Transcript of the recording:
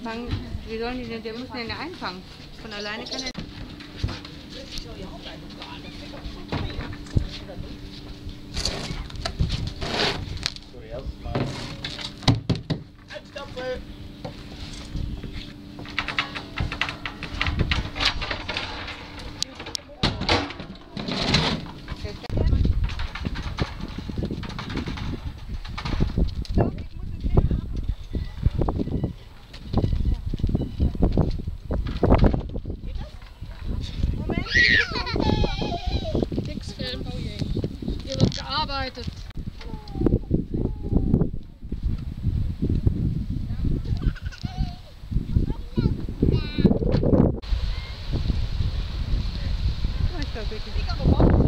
fangen, wie sollen die denn, der muss den ja einfangen. Von alleine kann er. Zuerst mal. Ein Stapel. geleitet. Ich glaube, ich